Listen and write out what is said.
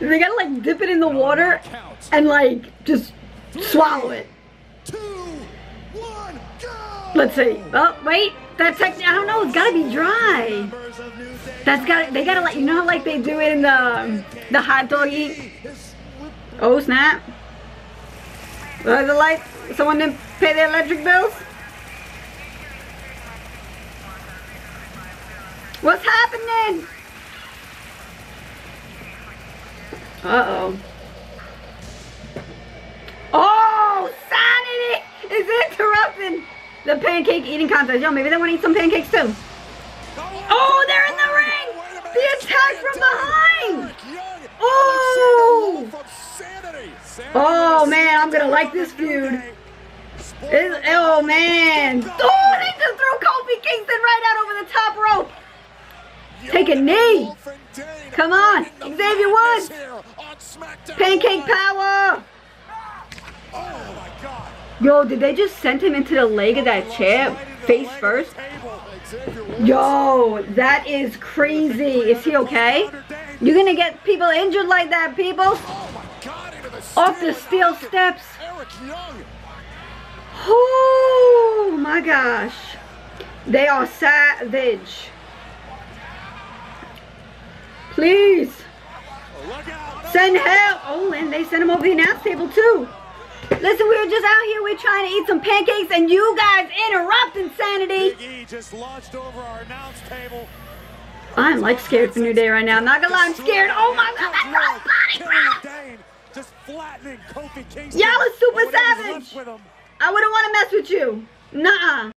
They gotta like dip it in the water and like just swallow it. Two, one, go! Let's see. Oh, wait. That's like, I don't know. It's gotta be dry. That's got they gotta like, you know how like they do it in the, the hot dog eat? Oh, snap. Uh, the light, someone didn't pay their electric bills? What's happening? Uh-oh. Oh, sanity is interrupting the pancake eating contest. Yo, maybe they want to eat some pancakes too. Oh, they're in the ring! The attack from behind! Oh! Oh man, I'm gonna like this feud. It's- oh man. Oh, they just threw Kofi Kingston right out over the top rope. Take a knee. Come on, Xavier Woods. Pancake power. Oh. Yo, did they just send him into the leg of that chair face first? Yo, that is crazy. Is he okay? You're gonna get people injured like that, people? Oh my god, into the Off the steel steps. Oh my gosh. They are savage. Please. Send help. Oh, and they sent him over the announce table too. Listen, we were just out here. We're trying to eat some pancakes, and you guys interrupt insanity. Big E just launched over our announce table. I'm like scared for New Day right now. Not gonna lie, I'm scared. Oh my god, that girl's body, bro. Just flattening Kofi Kingston. Y'all are super savage. left with him. I wouldn't want to mess with you. Nuh-uh.